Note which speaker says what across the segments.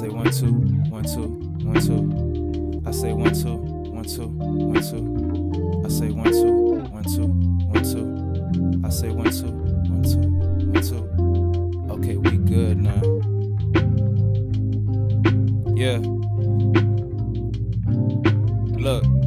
Speaker 1: say one two, one two, one two. I say one two, one two, one two. I say one two, one two, one two. I say one two, one two, one two. Okay, we good now. Yeah. Look.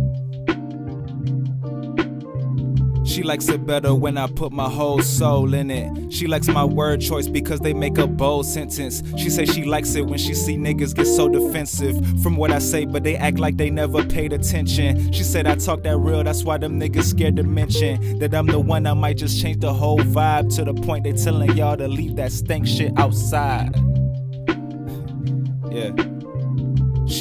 Speaker 1: She likes it better when I put my whole soul in it. She likes my word choice because they make a bold sentence. She say she likes it when she see niggas get so defensive from what I say, but they act like they never paid attention. She said I talk that real, that's why them niggas scared to mention that I'm the one I might just change the whole vibe to the point they telling y'all to leave that stank shit outside. Yeah.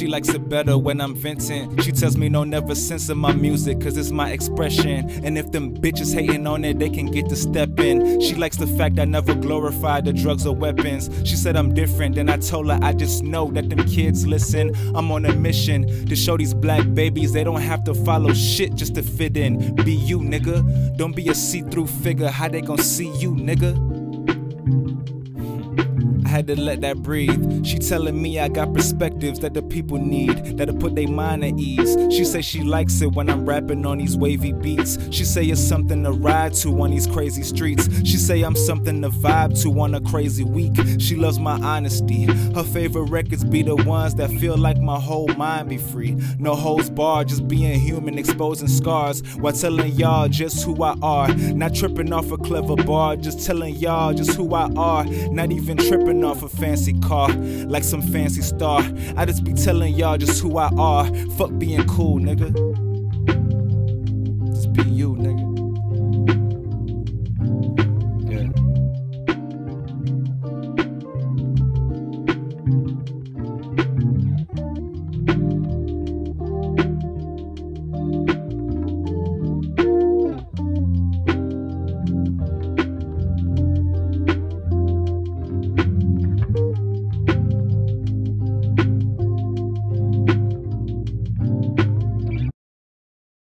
Speaker 1: She likes it better when I'm venting. She tells me no, never censor my music, cause it's my expression. And if them bitches hating on it, they can get to step in. She likes the fact I never glorify the drugs or weapons. She said I'm different, and I told her I just know that them kids listen. I'm on a mission to show these black babies they don't have to follow shit just to fit in. Be you, nigga. Don't be a see through figure. How they gon' see you, nigga? Had to let that breathe. She telling me I got perspectives that the people need, that'll put their mind at ease. She say she likes it when I'm rapping on these wavy beats. She say it's something to ride to on these crazy streets. She say I'm something to vibe to on a crazy week. She loves my honesty. Her favorite records be the ones that feel like my whole mind be free. No holds barred, just being human, exposing scars while telling y'all just who I are. Not tripping off a clever bar, just telling y'all just who I are. Not even tripping off a fancy car like some fancy star. I just be telling y'all just who I are. Fuck being cool, nigga. Just be you, nigga.